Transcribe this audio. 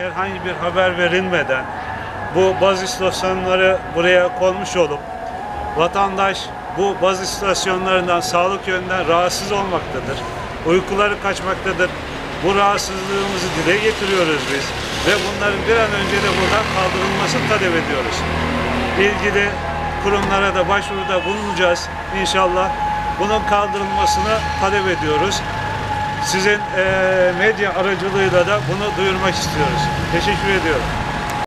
Herhangi bir haber verilmeden bu baz istasyonları buraya konmuş olup vatandaş bu baz istasyonlarından sağlık yönünden rahatsız olmaktadır. Uykuları kaçmaktadır. Bu rahatsızlığımızı dile getiriyoruz biz ve bunların bir an önce de buradan kaldırılmasını talep ediyoruz. İlgili kurumlara da başvuruda bulunacağız inşallah. Bunun kaldırılmasını talep ediyoruz. Sizin medya aracılığıyla da bunu duyurmak istiyoruz. Teşekkür ediyorum.